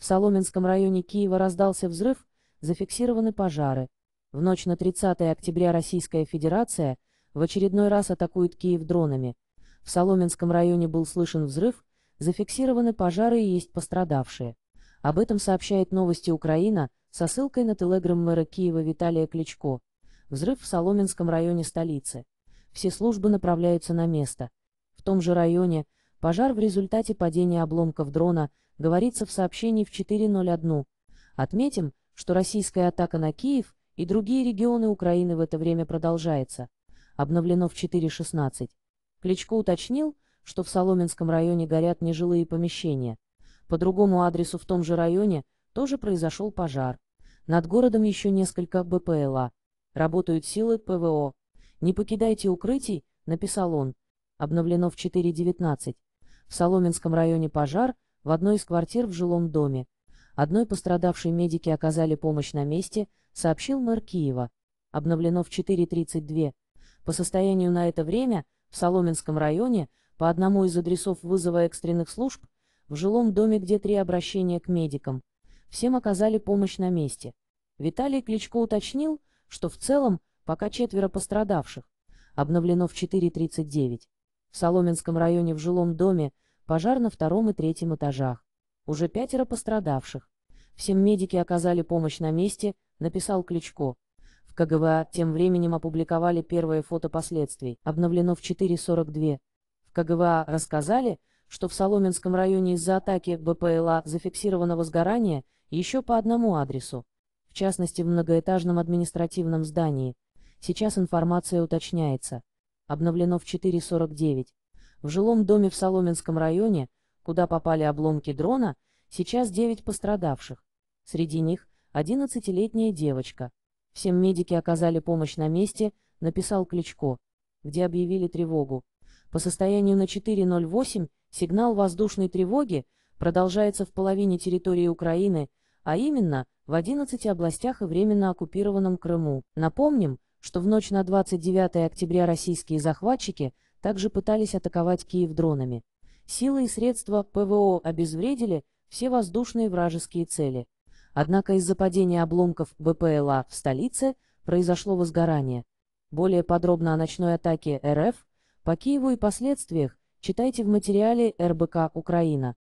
В Соломенском районе Киева раздался взрыв, зафиксированы пожары. В ночь на 30 октября Российская Федерация в очередной раз атакует Киев дронами. В Соломенском районе был слышен взрыв, зафиксированы пожары и есть пострадавшие. Об этом сообщает новости Украина со ссылкой на телеграм мэра Киева Виталия Кличко. Взрыв в Соломенском районе столицы. Все службы направляются на место. В том же районе пожар в результате падения обломков дрона говорится в сообщении в 4.01. Отметим, что российская атака на Киев и другие регионы Украины в это время продолжается. Обновлено в 4.16. Кличко уточнил, что в Соломенском районе горят нежилые помещения. По другому адресу в том же районе тоже произошел пожар. Над городом еще несколько БПЛА. Работают силы ПВО. «Не покидайте укрытий», — написал он. Обновлено в 4.19. В Соломенском районе пожар в одной из квартир в жилом доме. Одной пострадавшей медики оказали помощь на месте, сообщил мэр Киева. Обновлено в 4.32. По состоянию на это время в Соломенском районе по одному из адресов вызова экстренных служб в жилом доме, где три обращения к медикам. Всем оказали помощь на месте. Виталий Кличко уточнил, что в целом пока четверо пострадавших. Обновлено в 4.39. В Соломенском районе в жилом доме пожар на втором и третьем этажах. Уже пятеро пострадавших. Всем медики оказали помощь на месте, написал Кличко. В КГВА тем временем опубликовали первое фото последствий. Обновлено в 4.42. В КГВА рассказали, что в Соломенском районе из-за атаки БПЛА зафиксировано возгорание еще по одному адресу, в частности в многоэтажном административном здании. Сейчас информация уточняется. Обновлено в 4.49. В жилом доме в Соломенском районе, куда попали обломки дрона, сейчас 9 пострадавших. Среди них 11-летняя девочка. Всем медики оказали помощь на месте, написал Кличко, где объявили тревогу. По состоянию на 4.08 сигнал воздушной тревоги продолжается в половине территории Украины, а именно в 11 областях и временно оккупированном Крыму. Напомним, что в ночь на 29 октября российские захватчики также пытались атаковать Киев дронами. Силы и средства ПВО обезвредили все воздушные вражеские цели. Однако из-за падения обломков БПЛА в столице произошло возгорание. Более подробно о ночной атаке РФ по Киеву и последствиях читайте в материале РБК «Украина».